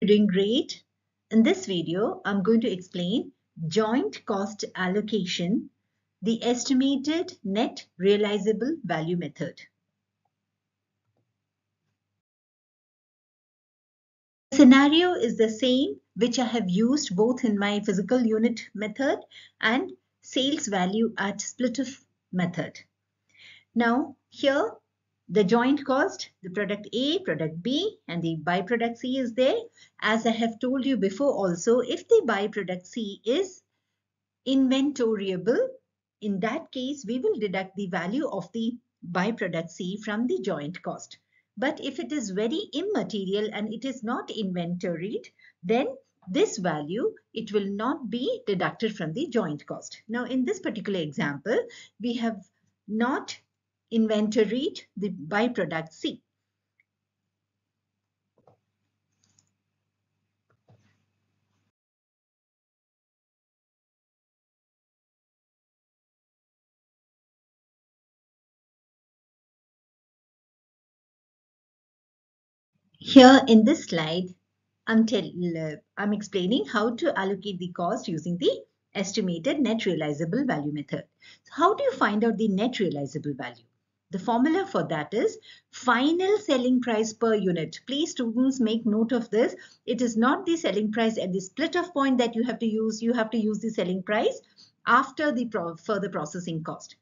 You're doing great. In this video, I'm going to explain joint cost allocation, the estimated net realizable value method. The scenario is the same which I have used both in my physical unit method and sales value at split-off method. Now here the joint cost, the product A, product B and the byproduct C is there. As I have told you before also, if the byproduct C is inventoriable, in that case, we will deduct the value of the byproduct C from the joint cost. But if it is very immaterial and it is not inventoried, then this value, it will not be deducted from the joint cost. Now, in this particular example, we have not inventoried the byproduct C. Here in this slide, I'm, tell, I'm explaining how to allocate the cost using the estimated net realizable value method. So how do you find out the net realizable value? The formula for that is final selling price per unit. Please students make note of this. It is not the selling price at the split off point that you have to use. You have to use the selling price after the pro further processing cost.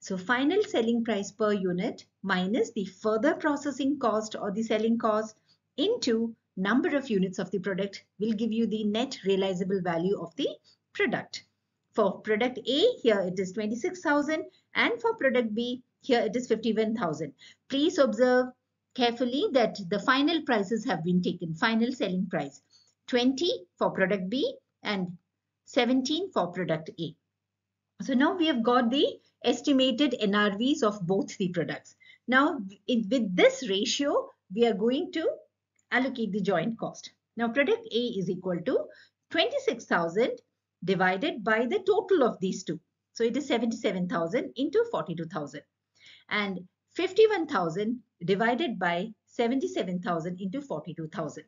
So final selling price per unit minus the further processing cost or the selling cost into number of units of the product will give you the net realizable value of the product. For product A, here it is 26,000 and for product B, here it is 51,000. Please observe carefully that the final prices have been taken. Final selling price 20 for product B and 17 for product A. So now we have got the estimated NRVs of both the products. Now with this ratio, we are going to allocate the joint cost. Now product A is equal to 26,000 divided by the total of these two. So it is 77,000 into 42,000 and 51,000 divided by 77,000 into 42,000.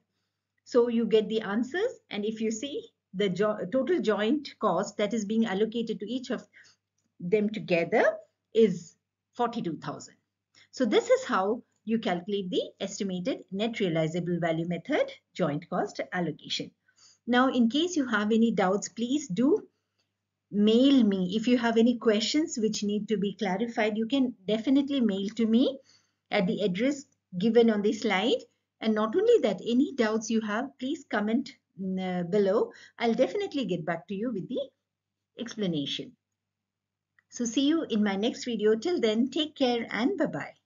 So you get the answers and if you see the jo total joint cost that is being allocated to each of them together is 42,000. So this is how you calculate the estimated net realizable value method joint cost allocation. Now in case you have any doubts please do mail me. If you have any questions which need to be clarified, you can definitely mail to me at the address given on the slide. And not only that, any doubts you have, please comment uh, below. I'll definitely get back to you with the explanation. So see you in my next video. Till then, take care and bye-bye.